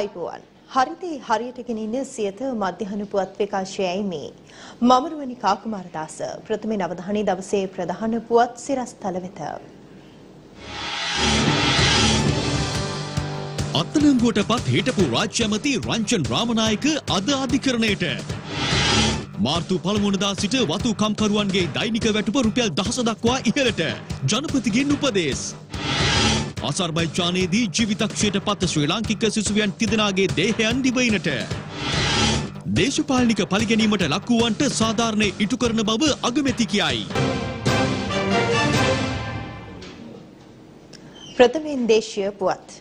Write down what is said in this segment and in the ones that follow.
ආයිබෝවන් හරිතේ හරියට ගෙනින්න සියත මධ්‍යහන පුවත් විකාශයයි මේ මමරුවනි කාකුමාරදාස ප්‍රථමයෙන් අවධානය දවසේ ප්‍රධාන පුවත් සිරස්තල වෙත. අත්අඩංගුවට පත් හිටපු රාජ්‍ය ඇමති රංජන් රාමනායක අද අධිකරණයට. මාර්තු පළමුවනදා සිට වතු කම්කරුවන්ගේ දෛනික වැටුප රුපියල් දහස දක්වා ඉහළට. ජනපතිගෙන් උපදේශ අසර්බයිජානයේදී ජීවිතක්ෂයට පත් ශ්‍රී ලාංකික සිසුවියන් තිදෙනාගේ දේහයන් දිවයිනට දේශපාලනික පලිගැනීමට ලක්වුවන්ට සාධාරණය ඉටු කරන බව අගමැති කියයි. ප්‍රථමයෙන් දේශීය පුවත්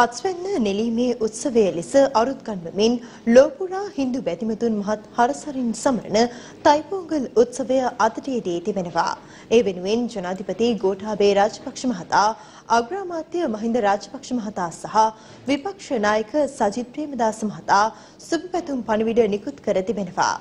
අත්ස්වැන්න නෙලීමේ උත්සවය ලෙස අරුත් ගන්වමින් ලෝපුරා හින්දු බැතිමතුන් මහත් හරසරින් සමරන තයිපෝගල් උත්සවය අදට යෙදී තිබෙනවා. ඒ වෙනුවෙන් ජනාධිපති ගෝඨාභය රාජපක්ෂ මහතා අග්‍රාමාත්‍ය මහින්ද රාජපක්ෂ මහතා සහ විපක්ෂ නායක සජිත් ප්‍රේමදාස මහතා සුබ පැතුම් පණිවිඩ නිකුත් කර තිබෙනවා.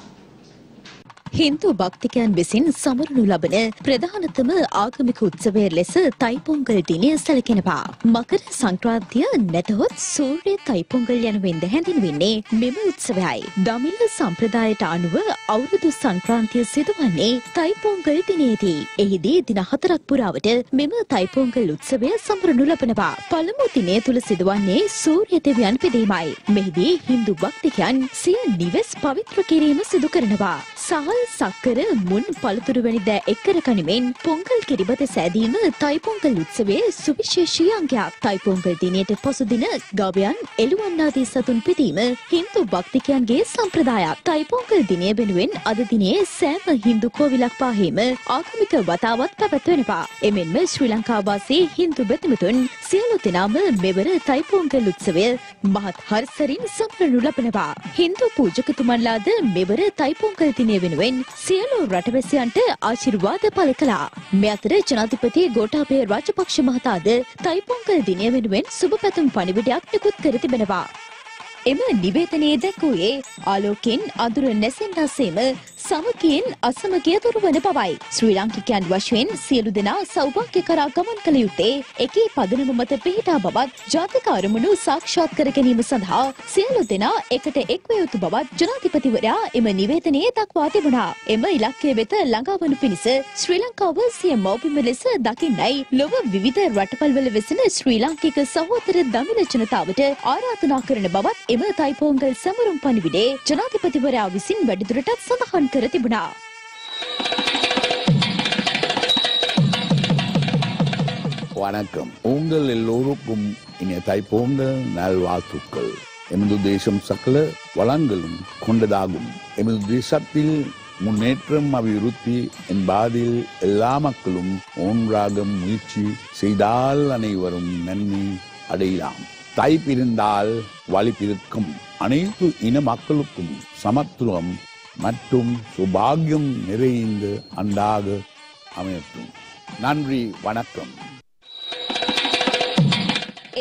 හින්දු භක්තිකයන් විසින් සමරනු ලබන ප්‍රධානතම ආගමික උත්සවය ලෙස තයිපොංගල් දිනය සැලකෙනවා. මකර සංක්‍රාන්තිය නැතහොත් සූර්ය තයිපොංගල් යනුවෙන්ද හැඳින්වෙන්නේ මෙම උත්සවයයි. දමිල සම්ප්‍රදායට අනුව අවුරුදු සංක්‍රාන්තිය සිදුවන්නේ තයිපොංගල් දිනේදී. එහිදී දින හතරක් පුරාවට මෙම තයිපොංගල් උත්සවය සමරනු ලබනවා. පළමු දිනය තුළ සිදුවන්නේ සූර්ය දෙවියන් පිදීමයි. මෙහිදී හින්දු භක්තිකයන් සිය නිවෙස් පවිත්‍ර කිරීම සිදු කරනවා. සහල් සක්කර මුන් පළතුරු වැනි දෑ එක්කර කනිමෙන් පොංගල් කිරිබත සෑදීම තයිපොංගල් උත්සවයේ සුවිශේෂී අංගයක්. තයිපොංගල් දිනයට පසුදින ගවයන් එළුවන්නාදී සතුන් පිදීම හින්දු භක්තිකයන්ගේ සම්ප්‍රදායක්. තයිපොංගල් දිනය වෙනුවෙන් අද දිනේ සෑම හින්දු කෝවිලක් පාහේම ආගමික වතාවත් පැවැත්වෙනවා. එමෙන්ම ශ්‍රී ලංකාවාසී හින්දු බැතිමතුන් සියලු දෙනාම මෙවර තයිපොංගල් උත්සවය මහත් හර්සරින් සම්ප්‍රණු ලබනවා. හින්දු පූජකතුමන්ලාද මෙවර තයිපොංගල් දිනය වෙනුවෙන් සියලු රටවැසියන්ට ආශිර්වාද පළ කළා. මේ අතර ජනාධිපති ගෝඨාභය රාජපක්ෂ මහතාද තයිපොංගල් දිනය වෙනුවෙන් සුබ පැතුම් පණිවිඩයක් නිකුත් කර තිබෙනවා. එම නිවේදනයේ දැක්වූයේ ආලෝකෙන් අඳුර නැසෙන්නාසේම සමගියෙන් අසමගිය දුරවන බවයි. ශ්‍රී ලාංකිකයන් වශයෙන් සියලු දෙනා සෞභාග්‍ය කරා ගමන් කළ යුත්තේ එකී පදනම මත පිහිටා බවත් ජාතික අරමුණු සාක්ෂාත් කර ගැනීම සඳහා සියලු දෙනා එකට එක්ව යුතු බවත් ජනාධිපතිවරයා එම නිවේදනයේ දක්වා තිබුණා. එම ඉලක්කය වෙත ළඟාවනු පිණිස ශ්‍රී ලංකාව සිය මව්බිම ලෙස දකින්නයි ලොව විවිධ රටවල්වල වෙසෙන ශ්‍රී ලාංකික සහෝදර දමිළ ජනතාවට ආරාධනා කරන බවත් එම තයිපෝංගල් සමරුම් පණිවිඩේ ජනාධිපතිවරයා විසින් වැඩිදුරටත් සඳහන් ذكر ابنه வணக்கம். உங்கள் எல்லோருக்கும் இனிய தாய்ப்போங்க நல்வாழ்த்துக்கள். எமது தேசம் சகல வளங்களும் கொண்டதாகும். எமது தேசத்தில் முன்னேற்றம் அபிவிருத்தி என்பதில் எல்லா மக்களும் ஒன்றாக முயற்சி செய்தால் அனைவரும் நன்மை அடையலாம். தாய்ப்பிருந்தால் வழி பிறக்கும் அனைத்து இன மக்களுக்கும் சமத்துவம் மற்றும் சுபாகியம் நிறைந்து அண்டாக அமையட்டும். நன்றி வணக்கம்.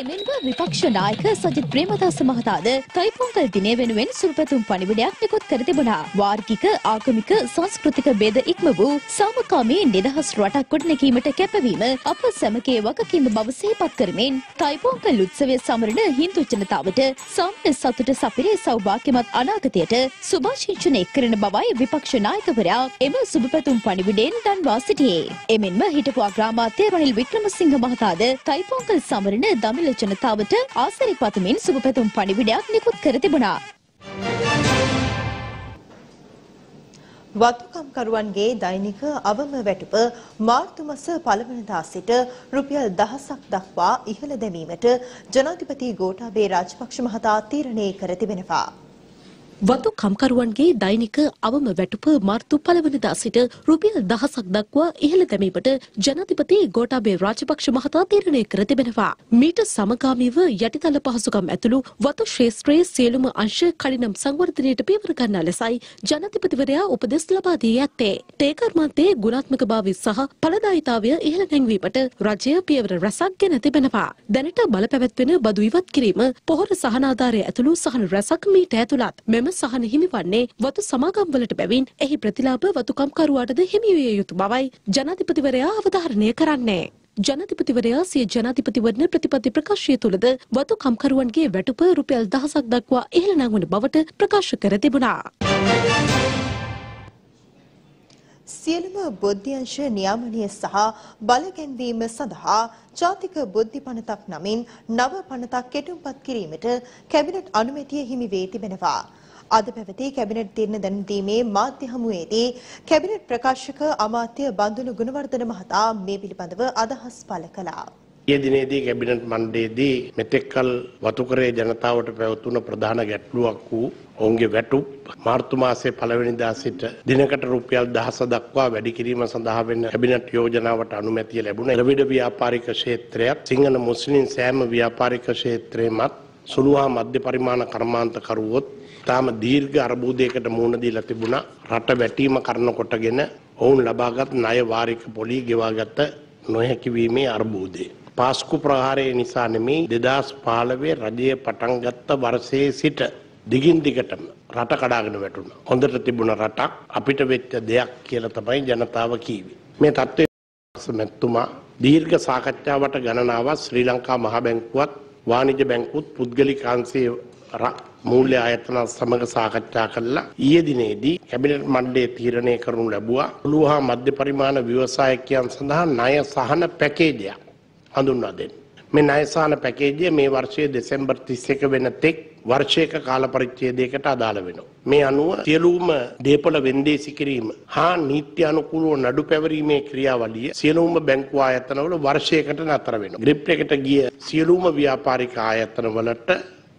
එමෙන්ම විපක්ෂ නායක සජිත් ප්‍රේමදාස මහතාද තයිපොංගල් දිනය වෙනුවෙන් සුරපැතුම් පණිවිඩයක් නිකුත් කර තිබුණා. වාර්ගික ආගමික සංස්කෘතික ભેද ඉක්ම වූ සාමකාමී නිදහස් රටක් ගොඩනැගීමට කැපවීම අප සැමගේ වගකීම බව සිහිපත් කරමින් තයිපොංගල් උත්සවය සමරන හින්දු ජනතාවට සාමය සතුට සපිරේ සෞභාග්‍යමත් අනාගතයට සුභාශිංචනය කරන බවයි විපක්ෂ නායකවරයා එම සුභපැතුම් පණිවිඩයෙන් දන්වා සිටියේ. එමෙන්ම හිටපු අග්‍රාමාත්‍ය රනිල් වික්‍රමසිංහ මහතාද තයිපොංගල් සමරන දමිළ ජනතාවට ආසරි පතමින් සුභ පැතුම් පණිවිඩයක් නිකුත් කර තිබුණා. වතුකම්කරුවන්ගේ දෛනික අවම වැටුප මාර්තු මස පළවනදා සිට රුපියල් දහසක් දක්වා ඉහළ දැමීමට ජනාධිපති ගෝඨාභය රාජපක්ෂ මහතා තීරණය කර තිබෙනවා. වතු කම්කරුවන්ගේ දෛනික අවම වැටුප මාර්තු පළවනදා සිට රුපියල් දහසක් දක්වා ඉහළ දැමීමට ජනාධිපති ගෝඨාභය රාජපක්ෂ මහතා තීරණය කර තිබෙනවා. මීට සමගාමීව යටිතල පහසුකම් ඇතුළු වතු ක්ෂේත්‍රයේ සියලුම අංශ කඩිනම් සංවර්ධනයට පියවර ගන්නා ලෙසයි ජනාධිපතිවරයා උපදෙස් ලබා දී ඇත්තේ. තේකර්මාන්තයේ ගුණාත්මකභාවය සහ ඵලදායීතාවය ඉහළ නැංවීමට රජය පියවර රැසක් ගෙන තිබෙනවා. දැනට බලපැවැත්වෙන බදු ඉවත් කිරීම පොහොර සහනාධාරය ඇතුළු සහන රැසක් මීට ඇතුළත්. මෙම සහන හිමිවන්නේ වතු සමාගම්වලට බැවින් එහි ප්‍රතිලාභ වතුකම්කරුවාටද හිමිවිය යුතු බවයි ජනාධිපතිවරයා අවධාරණය කරන්නේ. ජනාධිපතිවරයා සිය ජනාධිපතිවරණ ප්‍රතිපත්ති ප්‍රකාශය තුළද වතු කම්කරුවන්ගේ වැටුප රුපියල් දහසක් දක්වා ඉහළ නංවන බවට ප්‍රකාශ කර තිබුණා. සියලුම බුද්ධ්‍යංශ නියාමනය සහ බලගැන්වීම සඳහා ජාතික බුද්ධි පනතක් නමින් නව පනතක් කෙටුම්පත් කිරීමට කැබිනට් අනුමැතිය හිමි වේ තිබෙනවා. අද පැවති කැබිනට් තීරණ දැනුම්දීමේ මාධ්‍ය හමුවේදී කැබිනට් ප්‍රකාශක අමාත්‍ය බන්දුල ගුණවර්ධන මහතා මේ පිළිබඳව අදහස් පළ කළා. ඊයේ දිනේදී කැබිනට් මණ්ඩලයේදී මෙතෙක්කල් වතුකරේ ජනතාවට පැවතුන ප්‍රධාන ගැටලුවක් වූ ඔවුන්ගේ වැටුප් මාර්තු මාසයේ පළවෙනිදා සිට දිනකට රුපියල් දහස දක්වා වැඩි කිරීම සඳහා වෙන කැබිනට් යෝජනාවට අනුමැතිය ලැබුණා. ද්‍රවිඩ ව්‍යාපාරික ක්ෂේත්‍රයත් සිංහල මුස්ලිම් සෑම ව්‍යාපාරික ක්ෂේත්‍රයමත් සුළු හා මධ්‍ය පරිමාණ කර්මාන්තකරුවොත් තාම දීර්ඝ අර්බුදයකට මුහුණ දීලා තිබුණා. රට වැටීම කරන කොටගෙන ඔවුන් ලබාගත් ණය වාරික පොලි ගෙවාගත නොහැකි වීමේ අර්බුදය. පාස්කු ප්‍රහාරය නිසා නෙමෙයි 2015 රජය පටන් ගත්ත වර්ෂයේ සිට දිගින් දිගටම රට කඩාගෙන වැටුණා. හොඳට තිබුණ රටක් අපිට වෙච්ච දෙයක් කියලා තමයි ජනතාව කීවේ. මේ තත්ත්වය මැතිතුමා දීර්ඝ සාකච්ඡාවට ගණනාවක් ශ්‍රී ලංකා මහ බැංකුවත් වාණිජ බැංකුවත් පුද්ගලිකාංශයේ මූල්‍ය ආයතන සමග සාකච්ඡා කළා. ඊයේ දිනේදී කැබිනට් මණ්ඩලයේ තීරණය කරනු ලැබුවා. සුළු හා මධ්‍ය පරිමාණ ව්‍යවසායකයන් සඳහා ණය සහන පැකේජයක් හඳුන්වා දෙන්න. මේ ණය සහන පැකේජය මේ වර්ෂයේ දෙසැම්බර් 31 වෙන තෙක් වර්ෂයක කාල පරිච්ඡේදයකට අදාළ වෙනවා. මේ අනුව සියලුම දේපොළ වෙන්දේසි කිරීම හා නීත්‍ය අනුකූලව නඩු පැවරීමේ ක්‍රියාවලිය සියලුම බැංකු ආයතනවල වර්ෂයකට නතර වෙනවා. ග්‍රිප් එකට ගිය සියලුම ව්‍යාපාරික ආයතනවලට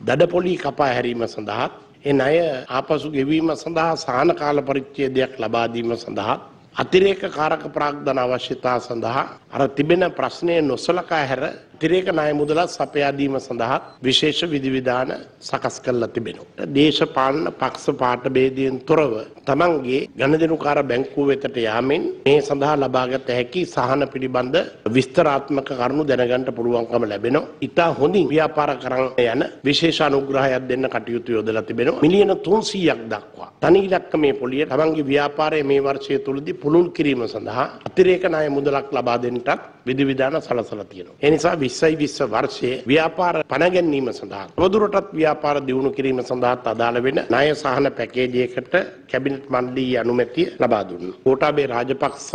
දඩපොලි කපා හැරීම සඳහා ඒ ණය ආපසු ගෙවීම සඳහා සහන කාල පරිච්ඡේදයක් ලබා දීම සඳහා අතිරේක කාරක ප්‍රාග්ධන අවශ්‍යතා සඳහා අර තිබෙන ප්‍රශ්නය නොසලකා හැර අතිරේක ණය මුදලත් සපයා දීම සඳහා විශේෂ විධිවිධාන සකස් කරලා තිබෙනවා. දේශපාලන පක්ෂ පාට ભેදයෙන් තොරව තමන්ගේ ගණදෙනුකාර බැංකුව වෙතට යාමෙන් මේ සඳහා ලබාගත හැකි සහන පිළිබඳ විස්තරාත්මක කරුණු දැනගන්න පුළුවන්කම ලැබෙනවා. ඉතා හොඳින් ව්‍යාපාර කරන්න යන විශේෂ අනුග්‍රහයක් දෙන්න කටයුතු යොදලා තිබෙනවා. මිලියන 300ක් දක්වා. තනි ඉලක්කමේ පොලිය තමන්ගේ ව්‍යාපාරය මේ වර්ෂය තුලදී පුළුල් කිරීම සඳහා අතිරේක ණය මුදලක් ලබා දෙන්නටත් විධිවිධාන සලසලා තියෙනවා. ඒ නිසා 20යි 20 වර්ෂයේ ව්‍යාපාර පණ ගැනීම සඳහා තවදුරටත් ව්‍යාපාර දියුණු කිරීම සඳහාත් අදාළ වෙන ණය සහන පැකේජයකට කැබිනට් මණ්ඩලයේ අනුමැතිය ලබා දුන්නා. ගෝඨාභය රාජපක්ෂ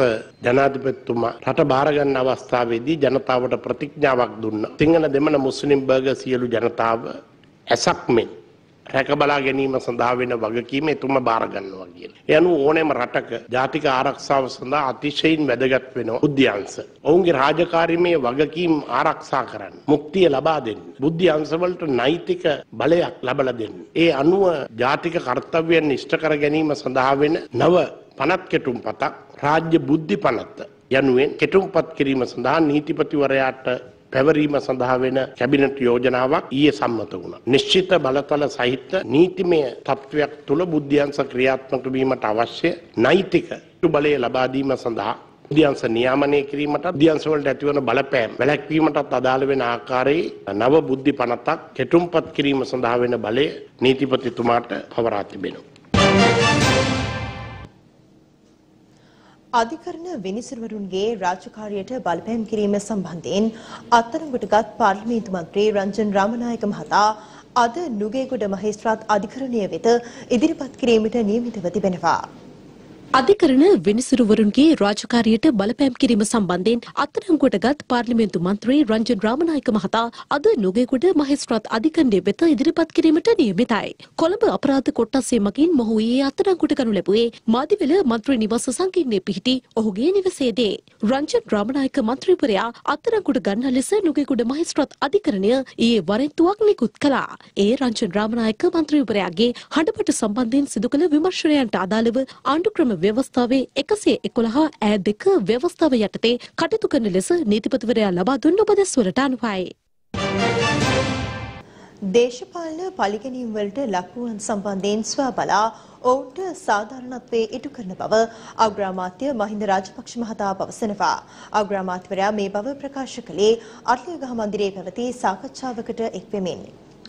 ජනාධිපතිතුමා රට බාර ගන්න අවස්ථාවේදී ජනතාවට ප්‍රතිඥාවක් දුන්නා. සිංහල දෙමළ මුස්ලිම් බර්ග සියලු ජනතාව ඇසක් මෙන් රැක බලා ගැනීම සඳහා වෙන වගකීම එතුම බාර ගන්නවා කියලා. ඒ අනුව ඕනෑම රටක ජාතික ආරක්ෂාව සඳහා අතිශයින් වැදගත් වෙනවා බුද්ධ්‍යංශ. ඔවුන්ගේ රාජකාරීමේ වගකීම් ආරක්ෂා කරන්න. මුක්තිය ලබා දෙන්න. බුද්ධ්‍යංශ වලට නෛතික බලයක් ලබලා දෙන්න. ඒ අනුව ජාතික කර්තව්‍යයන් ඉෂ්ට කර ගැනීම සඳහා වෙන නව පනත් කෙටුම් පතක් රාජ්‍ය බුද්ධි පනත යනුවෙන් කෙටුම්පත් කිරීම සඳහා නීතිපතිවරයාට පැවරීම සඳහා වෙන කැබිනට් යෝජනාවක් ඊයේ සම්මත වුණා. නිශ්චිත බලතල සහිත නීතිමය තත්ත්වයක් තුළ බුද්ධ්‍යංශ ක්‍රියාත්මක වීමට අවශ්‍ය නෛතික බලය ලබා දීම සඳහා බුද්ධ්‍යංශ නියාමනය කිරීමට බුද්ධ්‍යංශ වලට ඇතිවන බලපෑම් වැළැක්වීමටත් අදාළ වෙන ආකාරයේ නව බුද්ධි පනතක් කෙටුම්පත් කිරීම සඳහා වෙන බලය නීතිපතිතුමාට පවරා තිබෙනවා. අධිකරණ විනිසුරුවරුන්ගේ රාජකාරියට බලපෑම් කිරීම සම්බන්ධයෙන් අත්අඩංගුවටගත් පාර්ලිමේන්තු මන්ත්‍රී රංජන් රාමනායක මහතා අද නුගේගොඩ මහේස්ත්‍රාත් අධිකරණය වෙත ඉදිරිපත් කිරීමට නියමිතව තිබෙනවා. අධිකරණ විනිසුරුවරුන්ගේ රාජකාරියට බලපෑම් කිරීම සම්බන්ධයෙන් අත්අඩංගුවටගත් පාර්ලිමේන්තු මන්ත්‍රී රංජන් රාමනායක මහතා අද නුගේගොඩ මහේස්ත්‍රාත් අධිකරණය වෙත ඉදිරිපත් කිරීමට නියමිතයි. කොළඹ අපරාධ කොට්ටාසය මගින් මොහු ඊයේ අත්අඩංගුවට ගනු ලැබුවේ මාදිවැල මන්ත්‍රී නිවාස සංකීර්ණයේ පිහිටි ඔහුගේ නිවසේදී. රංජන් රාමනායක මන්ත්‍රීවරයා අත්අඩංගුවට ගන්නා ලෙස නුගේගොඩ මහේස්ත්‍රාත් අධිකරණය ඊයේ වරෙන්තුවක් නිකුත් කළා. ඒ රංජන් රාමනායක මන්ත්‍රීවරයාගේ හඬපට සම්බන්ධයෙන් සිදු කළ විමර්ශනයන්ට අදාළව ආණ්ඩුක්‍රම ව්‍යවස්ථාවේ එකසේ එකොළහ ඈ දෙක ව්‍යවස්ථාව යටතේ කටයුතු කරන ලෙස නීතිපතිවරයා ලබා දුන් උපදෙස්වලට අනුවයි. දේශපාලන පලිගැනීම් වලට ලක්වුවන් සම්බන්ධයෙන් සොයා බලා ඔවුන්ට සාධාරණත්වයේ ඉටු කරන බව අග්‍රාමාත්‍ය මහින්ද රාජපක්ෂ මහතා පවසනවා. අග්‍රාමාත්‍යවරයා මේ බව ප්‍රකාශ කළේ අටලියගහ මන්දිරයේ පැවති සාකච්ඡාවකට එක්වෙමින්.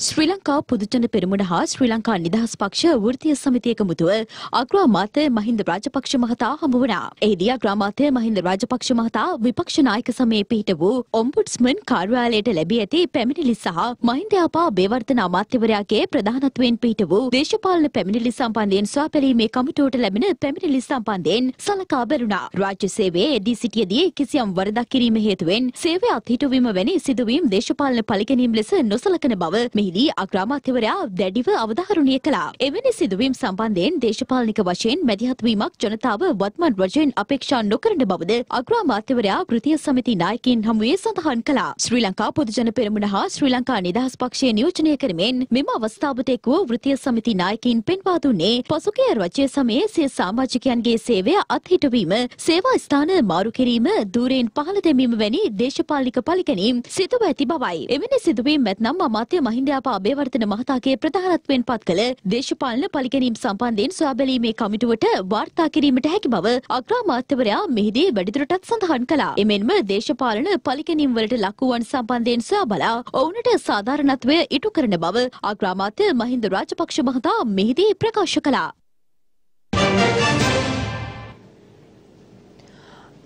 ශ්‍රී ලංකා පොදුජන පෙරමුණ හා ශ්‍රී ලංකා නිදහස් පක්ෂ වෘත්තීය සමිතියක මුතුව අග්‍රාමාත්‍ය මහින්ද රාජපක්ෂ මහතා හමු වුණා. එහිදී අග්‍රාමාත්‍ය මහින්ද රාජපක්ෂ මහතා විපක්ෂ නායක සමයේ පිහිට වූ ඔම්බුඩ්ස්මන් කාර්යාලයට ලැබී ඇති පැමිණිලි සහ මහින්ද ආපා බේවර්ධන අමාත්‍යවරයාගේ ප්‍රධානත්වයෙන් පිහිට වූ දේශපාලන පැමිණිලි සම්බන්ධයෙන් සොයා බැලීමේ කමිටුවට ලැබෙන පැමිණිලි සම්බන්ධයෙන් සලකා බැලුණා. රාජ්‍ය සේවයේ එදී සිටියදී කිසියම් වරදක් කිරීම හේතුවෙන් සේවය අත්හිටුවීම වැනි සිදුවීම් දේශපාලන පරිගැනීම් ලෙස නොසලකන බව මෙහිදී අග්‍රාමාත්‍යවරයා දැඩිව අවධාරණය කළා. එවැනි සිදුවීම් සම්බන්ධයෙන් දේශපාලනික වශයෙන් මැදිහත් වීමක් ජනතාව වත්මන් රජයෙන් අපේක්ෂා නොකරන බවද අග්‍රාමාත්‍යවරයා වෘත්තීය සමිති නායකයින් හමුවේ සඳහන් කළා. ශ්‍රී ලංකා පොදුජන පෙරමුණ හා ශ්‍රී ලංකා නිදහස් පක්ෂය නියෝජනය කරමින් මෙම අවස්ථාවට එක් වූ වෘත්තීය සමිති නායකයින් පෙන්වා දුන්නේ පසුගිය රජය සමයේ සිය සමාජිකයන්ගේ සේවය අත්හිටුවීම, සේවා ස්ථාන මාරු කිරීම, ධූරයෙන් පහළ දැමීම වැනි දේශපාලනික පරිගැනීම් සිදුව ඇති බවයි. එවැනි සිදුවීම් ඇතනම් අමාත්‍ය මහින්දයාපා අබේවර්ධන මහතාගේ ප්‍රධානත්වයෙන් පත් කළ දේශපාලන පරිගැනීම් සම්බන්ධයෙන් සොයා බැලීමේ කමිටුවට වාර්තා කිරීමට හැකි බව අග්‍රාමාත්‍යවරයා මෙහිදී වැඩිදුරටත් සඳහන් කළා. එමෙන්ම දේශපාලන පරිගැනීම් වලට ලක් වූවන් සම්බන්ධයෙන් සොයා බලා ඔවුනට සාධාරණත්වය ඉටු කරන බව අග්‍රාමාත්‍ය මහින්ද රාජපක්ෂ මහතා මෙහිදී ප්‍රකාශ කළා.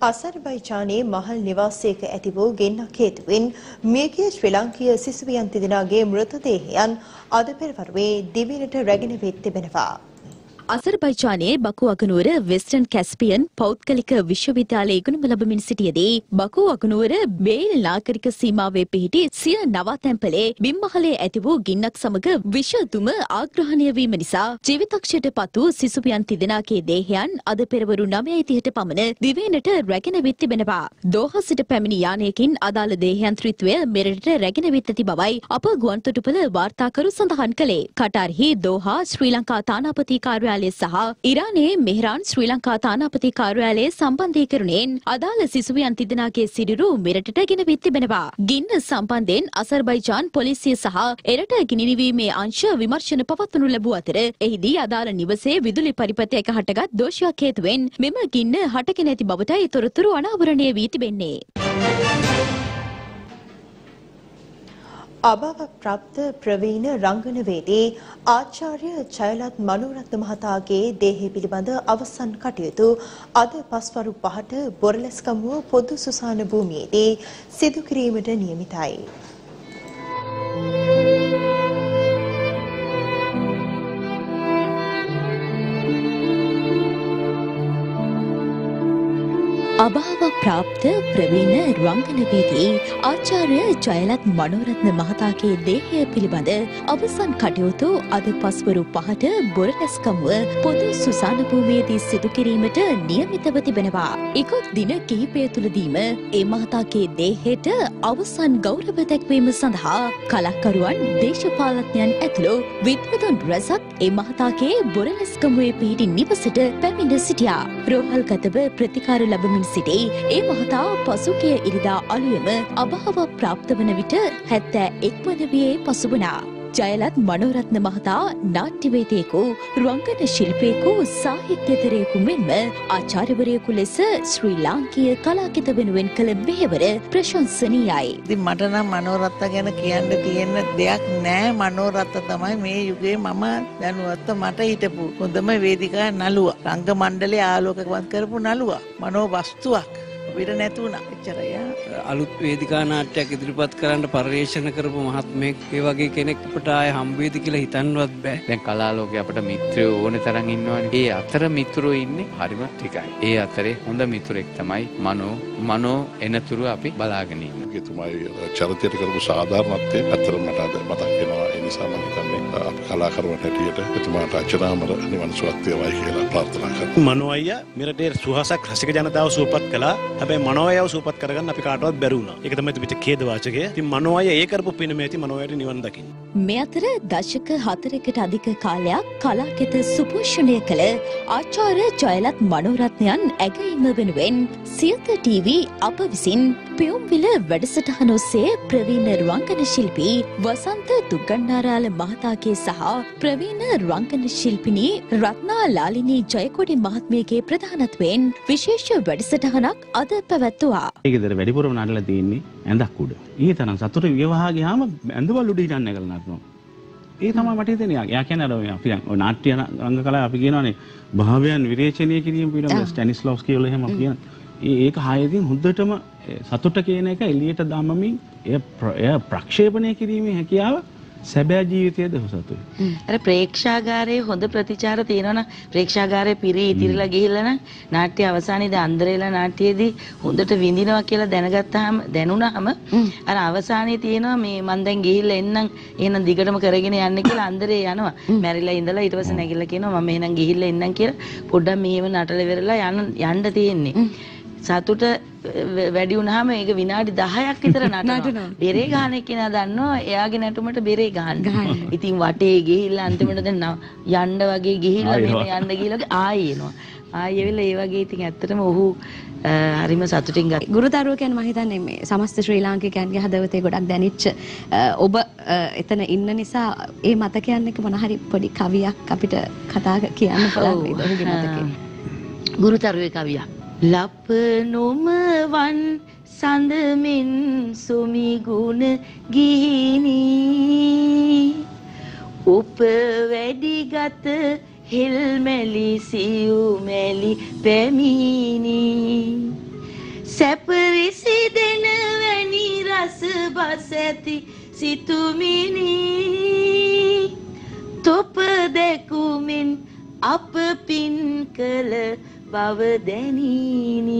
අසර්බයිජානයේ මහල් නිවාසයක ඇති වූ ගෙන්නක් හේතුවෙන් මියගිය ශ්‍රී ලාංකීය සිසුවියන් තිදෙනාගේ මෘතදේහයන් අද පෙරවරුවේ දිවයිනට රැගෙන වෙත් තිබෙනවා. අසර්බයිජානයේ බකු අගනුවර වෙස්ටර්න් කැස්පියන් පෞද්ගලික විශ්වවිද්‍යාලයේ ඉගෙනුම ලබමින් සිටියදී බකු අගනුවර බේල් නාගරික සීමාවේ පිහිටි සිය නවාතැන්පලේ බිම්මහලේ ඇති වූ ගින්නක් සමග විෂදුම ආග්‍රහණය වීම නිසා ජීවිතක්ෂයට පත් වූ සිසුපියන් තිදෙනාගේ දේහයන් අද පෙරවරු 9:30ට පමණ දිවයිනට රැගෙන විත් තිබෙනවා. දෝහා සිට පැමිණි යානයකින් අදාළ දේහයන් ත්‍රිත්වය මෙරටට රැගෙන විත් ඇති බවයි අප ගුවන්තොටුපළ වාර්තාකරු සඳහන් කළේ. කටාර්හි දෝහා ශ්‍රී ලංකා තානාපති කාර්යාලය සහ ඉරානයේ මෙහරාන් ශ්‍රී ලංකා තානාපති කාර්යාලයේ සම්බන්ධීකරණයෙන් අදාළ සිසුවියන් තිදෙනාගේ සිරුරු මෙරටට ගෙන විත් තිබෙනවා. ගින්න සම්බන්ධයෙන් අසර්බයිජාන් පොලිසිය සහ එරට ගිනිනිවීමේ අංශ විමර්ශන පවත්වනු ලැබූ අතර එහිදී අදාළ නිවසේ විදුලි පරිපථයක හටගත් දෝෂයක් හේතුවෙන් මෙම ගින්න හටගෙන ඇති බවටයි තොරතුරු අනාවරණය වී තිබෙන්නේ. අභාව ප්‍රාප්ත ප්‍රවීණ රංගනවේදී ආචාර්ය ජයලත් මනෝරත්න මහතාගේ දේහය පිළිබඳ අවසන් කටයුතු අද පස්වරු පහට බොරලැස්කමුව පොදු සුසාන භූමියේදී සිදු කිරීමට නියමිතයි. අභාව ප්‍රාප්ත ප්‍රවීණ රංගනවේදී ආචාර්ය ජයලත් මනෝරත්න මහතාගේ දේහය පිළිබඳ අවසන් කටයුතු අද පස්වරු පහට බොරලැස්කමුව පොදු සුසාන භූමියේදී සිදු කිරීමට නියමිතව තිබෙනවා. ඉකුත් දින කිහිපය තුළදීම ඒ මහතාගේ දේහයට අවසන් ගෞරව දැක්වීම සඳහා කලක්කරුවන් දේශපාලඥයන් ඇතුළු විද්වතුන් රැසක් ඒ මහතාගේ බොරලැස්කමුවේ පිහිටි නිවසට පැමිණ සිටියා. රෝහල්ගතව ප්‍රතිකාර ලබමින් සිටි ඒ මහතා පසුගිය ඉරිදා අලුයම අභාව ප්‍රාප්ත වන විට හැත්තෑ එක් වන වියේ පසු වුණා. ජයලත් මනෝරත්න මහතා නාට්‍යවේදයෙකු රංගන ශිල්පයෙකු සාහිත්‍යතරයෙකු මෙන්ම ආචාර්යවරයෙකු ලෙස ශ්‍රී ලාංකීය කලාකිත වෙනුවෙන් කළ මෙහෙවර ප්‍රශංසනීයයි. ඉතින් මට නම් මනෝරත්ත ගැන කියන්න තියෙන දෙයක් නෑ මනෝරත්ත තමයි මේ යුගයේ මම දැනුවත්ත මට හිටපු හොඳම වේදිකා නළුවා. රංග මණ්ඩලයේ ආලෝකවත් කරපු නළුවා. මනෝ වස්තුවක්. විර නැතුණා. එච්චරයි. අලුත් වේදිකා නාට්‍යයක් ඉදිරිපත් කරන්න පර්යේෂණ කරපු මහත්මයෙක් ඒ වගේ කෙනෙක් අපට ආය හම්බෙයිද කියලා හිතන්නවත් බෑ. දැන් කලාලෝකේ අපිට මිත්‍රයෝ ඕන තරම් ඉන්නවනේ. ඒ අතර මිත්‍රයෝ ඉන්නේ හරිම ටිකයි. ඒ අතරේ හොඳ මිතුරෙක් තමයි මනෝ. මනෝ එනතුරු අපි බලාගෙන ඉන්නේ. එතුමයි චරිතයට කරපු සාධාරණත්වය ඇත්තටම මට අද මතක් වෙනවා. ඒ නිසා මම හිතන්නේ අපි කලාකරුවන් හැටියට එතුමාට අචරාමර නිවන් සුවත් වේවායි කියලා ප්‍රාර්ථනා කරනවා. මනෝ අයියා මෙරටේ සුහසක් රසික ජනතාව සූපත් කළා. හැබැයි මනෝ අයව සූපත් කරගන්න අපි කාටවත් බැරි වුණා. ඒක තමයි තිබිච්ච ඛේද වාචකය. ඉතින් මනෝ අයියා ඒ කරපු පිනම ඇති මනෝ අයියට නිවන් දකින්න. මේ අතර දශක හතරකට අධික කාලයක් කලාකෙත සුපෝෂණය කළ ආචාර්ය ජයලත් මනෝරත්නයන් ඇගීම වෙනුවෙන් සියත TV අප විසින් පියුම්විල වැඩසටහන ඔස්සේ ප්‍රවීණ රංගන ශිල්පී වසන්ත දුගන්නාරාල මහතාගේ සහ ප්‍රවීණ රංගන ශිල්පිනී රත්නා ලාලිනී ජයකොඩි මහත්මියගේ ප්‍රධානත්වයෙන් විශේෂ වැඩසටහනක් අද පැවැත්තුවා. ඒ ගෙදර වැඩිපුරම නටලා තියෙන්නේ ඇඳක් උඩ. ඊ තරම් සතුට විවාහා ගියාම ඇඳවල උඩ හිටන්න කියලා නටනවා. ඒ තමයි මට හිතෙන්නේ. යා කියන්නේ අර අපි ඔය නාට්‍ය රංග කලාව අපි කියනවානේ භාවයන් විරේචනය කිරීම පිළිබඳ ස්ටැනිස්ලොව්ස්කි කියලා එහෙම අපි කියන. ඒ ඒක හයකින් හොඳටම සතුට කියන එක එළියට දමමින් එය ප්‍රක්ෂේපණය කිරීමේ හැකියාව සැබෑ ජීවිතයද සතුයි. අර ප්‍රේක්ෂාගාරයේ හොඳ ප්‍රතිචාර තියෙනවනම් ප්‍රේක්ෂාගාරය පිරී ඉතිරිලා ගිහිල්ලා නම් නාට්‍ය අවසානයේදී අන්දරේලා නාට්‍යයේදී හොඳට විඳිනවා කියලා දැනගත්තාම දැනුණාම අර අවසානයේ තියෙනවා මේ මං දැන් ගිහිල්ලා එන්නම් එහෙනම් දිගටම කරගෙන යන්න කියලා අන්දරේ යනවා. මැරිලා ඉඳලා ඊට පස්සේ නැගිටලා කියනවා මම එහෙනම් ගිහිල්ලා එන්නම් කියලා පොඩ්ඩක් මෙහෙම නටල වෙරලා යන්න යන්න තියෙන්නේ. සතුට වැඩි වුණාම ඒක විනාඩි 10ක් විතර නටනවා. බෙරේ ගහන එක්කෙනා දන්නවා එයාගේ නැටුමට බෙරේ ගහන්න. ඉතින් වටේ ගිහිල්ලා අන්තිමට දැන් යන්න වගේ ගිහිල්ලා මෙහෙම යන්න ගිහිල්ලා ආයෙ එනවා. ආයෙ වෙලා ඒ වගේ ඉතින් ඇත්තටම ඔහු හරිම සතුටින් ගත්තා. ගුරුතරුව කියන්නේ මම හිතන්නේ මේ සමස්ත ශ්‍රී ලාංකිකයන්ගේ හදවතේ ගොඩක් දැනිච්ච ඔබ එතන ඉන්න නිසා ඒ මතකයන් එක මොන හරි පොඩි කවියක් අපිට කතා කියන්න පුළුවන් වේද ඔහුගේ මතකේ. ගුරුතරුවේ කවියක්. ලපනුමවන් සඳමින් සුමිගුණ ගිහිනි. උප වැඩිගත හෙල්මැලි සියුමැලි පැමිණි. සැපරිසි දෙන වැනි රස බස් ඇති සිතුමිනි. තොප දැකුමින් අප පින් කළ බව දැනීනි.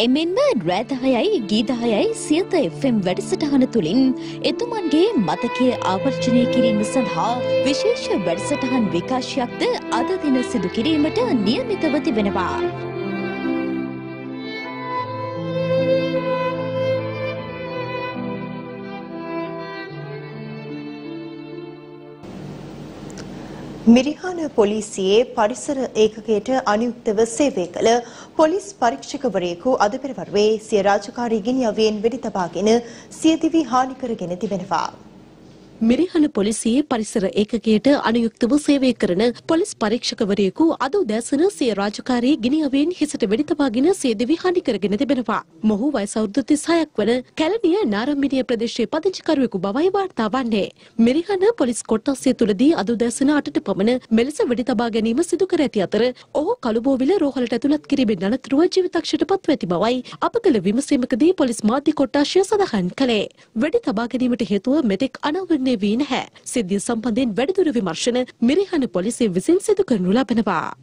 එමෙන්ම රෑදහයයි ගීදහයයි සියත FM වැඩසටහන තුළින් එතුමන්ගේ මතකය ආවර්ජනය කිරීම සඳහා විශේෂ වැඩසටහන් විකාශයක්ද අද දින සිදු කිරීමට නියමිතව තිබෙනවා. මිරිහාන පොලිසියේ පරිසර ඒකකයට අනුයුක්තව සේවය කළ පොලිස් පරීක්ෂකවරයෙකු අද පෙරවරුවේ සිය රාජකාරී ගිනි අවියෙන් වෙඩි තබාගෙන සියදිවි හානි කරගෙන තිබෙනවා. මිරිහන පොලිසියේ පරිසර ඒකකයට අනුයුක්තව සේවය කරන පොලිස් පරීක්ෂකවරයෙකු අද උදෑසන සිය රාජකාරී ගිනිඅවෙන් හිසට වෙඩි තබාගෙන සියදිවි හානි කරගෙන තිබෙනවා. මොහු වයස අවුරුදු 36ක් වන කැලණිය නාරම්මිනිය ප්‍රදේශයේ පදිංචිකරුවෙකු බවයි වාර්තා වන්නේ. මිරිහන පොලිස් කොට්ටාසය තුලදී අද උදෑසන 8ට පමණ මෙලෙස වෙඩි තබා ගැනීම සිදු කර ඇති අතර ඔහු කළුබෝවිල රෝහලට ඇතුළත් කිරීමෙන් අනතුරුව ජීවිතක්ෂයට පත්ව ඇති බවයි අප කළ විමසීමකදී පොලිස් මාධ්‍ය කොට්ටාශය සඳහන් කළේ. වෙඩි තබා ගැනීමට හේතුව මෙතෙක් අනාවරණය නිර්මාණය වී නැහැ. සිද්ධිය සම්බන්ධයෙන් වැඩිදුර විමර්ශන මිරිහන පොලිසිය විසින් සිදු කරනු ලබනවා.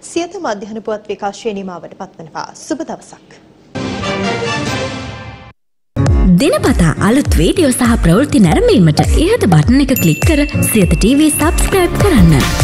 සියත මධ්‍යහන පුවත් විකාශය නිමාවට පත්වනවා. සුබ දවසක්. දිනපතා අලුත් වීඩියෝ සහ ප්‍රවෘත්ති නැරඹීමට ඉහත බටන එක ක්ලික් කර සියත TV සබස්ක්‍රයිබ් කරන්න.